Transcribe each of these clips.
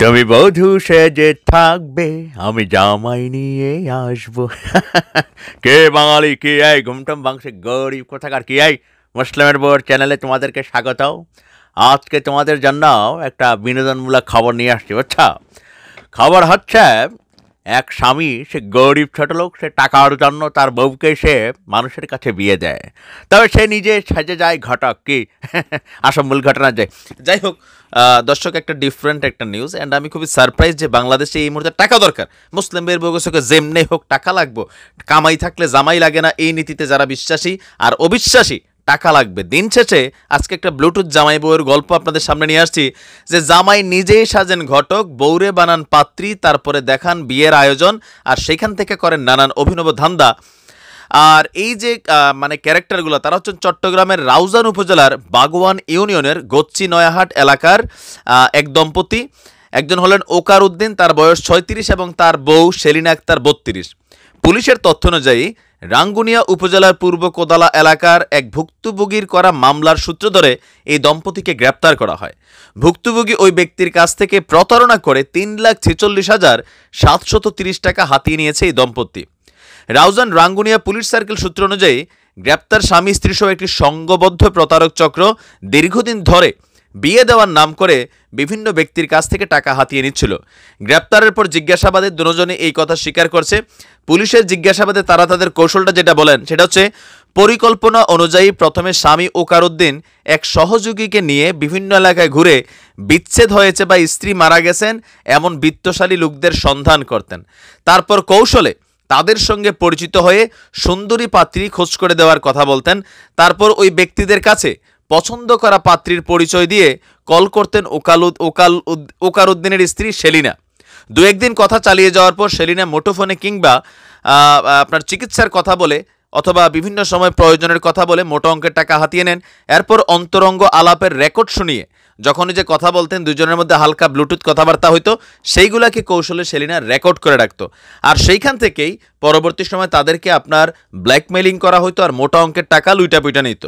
তুমি বধূ সেজে থাকবে, আমি জামাই নিয়ে আসব। কে বাঙালি, কি এই ঘুমটম বাংশে গরিব কোথাকার, কি এই মুসলিমের বোর্ড চ্যানেলে তোমাদেরকে স্বাগত আজকে তোমাদের জন্য একটা বিনোদনমূলক খবর নিয়ে আসছি, বুঝছ? খবর হচ্ছে, এক স্বামী, সে গরিব ছোট লোক, সে টাকার জন্য তার বউকে সে মানুষের কাছে বিয়ে দেয়। তবে সে নিজে সেজে যায় ঘটক, কি? আসল মূল ঘটনা যায় যাই হোক দর্শক, একটা ডিফারেন্ট একটা নিউজ অ্যান্ড আমি খুবই সারপ্রাইজ যে বাংলাদেশে এই মুহূর্তে টাকা দরকার। মুসলিম মুসলিমদের বউকে যেমনি হোক টাকা লাগবো। কামাই থাকলে জামাই লাগে না, এই নীতিতে যারা বিশ্বাসী আর অবিশ্বাসী, টাকা লাগবে। দিন শেষে আজকে একটা ব্লুটুথ জামাই বউয়ের গল্প আপনাদের সামনে নিয়ে আসছি, যে জামাই নিজেই সাজেন ঘটক বৌরে বানান পাত্রী, তারপরে দেখান বিয়ের আয়োজন, আর সেখান থেকে করেন নানান অভিনব ধান্দা। আর এই যে মানে ক্যারেক্টারগুলো, তারা হচ্ছেন চট্টগ্রামের রাউজান উপজেলার বাগওয়ান ইউনিয়নের গচ্চি নয়াহাট এলাকার এক দম্পতি। একজন হলেন ওকার উদ্দিন, তার বয়স ছয়ত্রিশ এবং তার বউ সেলিনা আক্তার বত্রিশ। পুলিশের তথ্য অনুযায়ী, রাঙ্গুনিয়া উপজেলার পূর্ব কোদালা এলাকার এক ভুক্তভোগীর করা মামলার সূত্র ধরে এই দম্পতিকে গ্রেপ্তার করা হয়। ভুক্তভোগী ওই ব্যক্তির কাছ থেকে প্রতারণা করে তিন লাখ ছেচল্লিশ হাজার সাতশত তিরিশ টাকা হাতিয়ে নিয়েছে এই দম্পতি। রাউজান রাঙ্গুনিয়া পুলিশ সার্কেল সূত্র অনুযায়ী গ্রেপ্তার স্বামী স্ত্রী সহ একটি সংঘবদ্ধ প্রতারক চক্র দীর্ঘদিন ধরে বিয়ে দেওয়ার নাম করে বিভিন্ন ব্যক্তির কাছ থেকে টাকা হাতিয়ে নিচ্ছিল। গ্রেপ্তারের পর জিজ্ঞাসাবাদে দুজনে এই কথা স্বীকার করছে। পুলিশের জিজ্ঞাসাবাদে তারা তাদের কৌশলটা যেটা বলেন, সেটা হচ্ছে পরিকল্পনা অনুযায়ী প্রথমে স্বামী ওকারুদ্দিন এক সহযোগীকে নিয়ে বিভিন্ন এলাকায় ঘুরে বিচ্ছেদ হয়েছে বা স্ত্রী মারা গেছেন এমন বিত্তশালী লোকদের সন্ধান করতেন। তারপর কৌশলে তাদের সঙ্গে পরিচিত হয়ে সুন্দরী পাত্রী খোঁজ করে দেওয়ার কথা বলতেন। তারপর ওই ব্যক্তিদের কাছে পছন্দ করা পাত্রীর পরিচয় দিয়ে কল করতেন ওকাল উদ- ওকারউদ্দিনের স্ত্রী সেলিনা। দু একদিন কথা চালিয়ে যাওয়ার পর সেলিনা মোটোফোনে কিংবা আপনার চিকিৎসার কথা বলে অথবা বিভিন্ন সময় প্রয়োজনের কথা বলে মোটা অঙ্কের টাকা হাতিয়ে নেন। এরপর অন্তরঙ্গ আলাপের রেকর্ড শুনিয়ে, যখনই যে কথা বলতেন, দুজনের মধ্যে হালকা ব্লুটুথ কথাবার্তা হইতো, সেইগুলাকে কৌশলে সেলিনা রেকর্ড করে রাখতো। আর সেইখান থেকেই পরবর্তী সময় তাদেরকে আপনার ব্ল্যাকমেলিং করা হতো আর মোটা অঙ্কের টাকা লুইটা পুইটা নিত।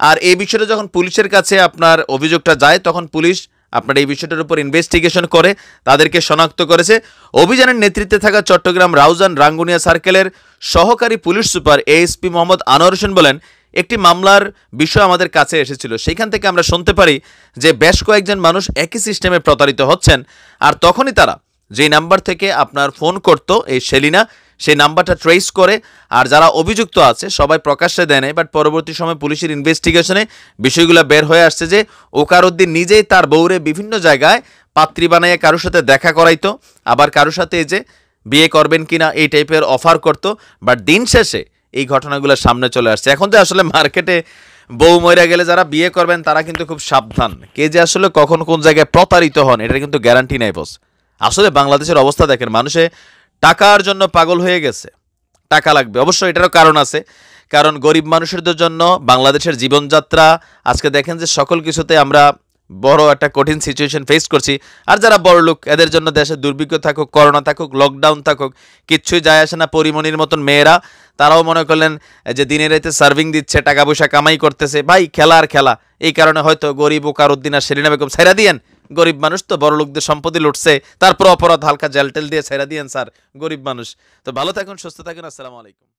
আর এই বিষয়টা যখন পুলিশের কাছে আপনার অভিযোগটা যায়, তখন পুলিশ আপনার এই বিষয়টার উপর ইনভেস্টিগেশন করে তাদেরকে শনাক্ত করেছে। অভিযানের নেতৃত্বে থাকা চট্টগ্রাম রাউজান রাঙ্গুনিয়া সার্কেলের সহকারী police super ASP Mohammad Anwar Hossain বলেন, একটি মামলার বিষয় আমাদের কাছে এসেছিল। সেখান থেকে আমরা শুনতে পারি যে বেশ কয়েকজন মানুষ একই সিস্টেমে প্রতারিত হচ্ছেন। আর তখনই তারা যেই নাম্বার থেকে আপনার ফোন করতো, এই সেলিনা সেই নাম্বারটা ট্রেস করে। আর যারা অভিযুক্ত আছে, সবাই প্রকাশ্যে দেয় নাই বাট পরবর্তী সময় পুলিশের ইনভেস্টিগেশনে বিষয়গুলো বের হয়ে আসছে যে, ওকারউদ্দিন নিজেই তার বউরে বিভিন্ন জায়গায় পাত্রী বানাইয়ে কারোর সাথে দেখা করাইতো। আবার কারোর সাথে যে, বিয়ে করবেন কিনা এই টাইপের অফার করতো। বাট দিন শেষে এই ঘটনাগুলো সামনে চলে আসছে। এখন তো আসলে মার্কেটে বউ মরে গেলে যারা বিয়ে করবেন, তারা কিন্তু খুব সাবধান। কে যে আসলে কখন কোন জায়গায় প্রতারিত হন এটা কিন্তু গ্যারান্টি নাই বস আসলে বাংলাদেশের অবস্থা দেখেন, মানুষে টাকার জন্য পাগল হয়ে গেছে। টাকা লাগবে। অবশ্যই এটারও কারণ আছে। কারণ গরিব মানুষের জন্য বাংলাদেশের জীবনযাত্রা, আজকে দেখেন যে সকল কিছুতে আমরা বড় একটা কঠিন সিচুয়েশন ফেস করছি। আর যারা বড় লোক, এদের জন্য দেশে দুর্ভিক্ষ থাকুক করোনা থাকুক লকডাউন থাকুক, কিচ্ছুই যায় আসে না পরিমণির মতন মেয়েরা। তারাও মনে করলেন যে দিনের রাতে সার্ভিং দিচ্ছে, টাকা পয়সা কামাই করতেছে। ভাই, খেলা আর খেলা। এই কারণে হয়তো গরিব ও কারুদ্দিন আর সেরিনা বেগম ছেড়া দিয়েন। গরিব মানুষ তো বড় লোকদের সম্পত্তি লুটছে তারপর অপরাধ হালকা জেলটেল দিয়ে ছেড়া দিয়েন স্যার, গরিব মানুষ। তো ভালো থাকুন, সুস্থ থাকুন, আসসালামু আলাইকুম।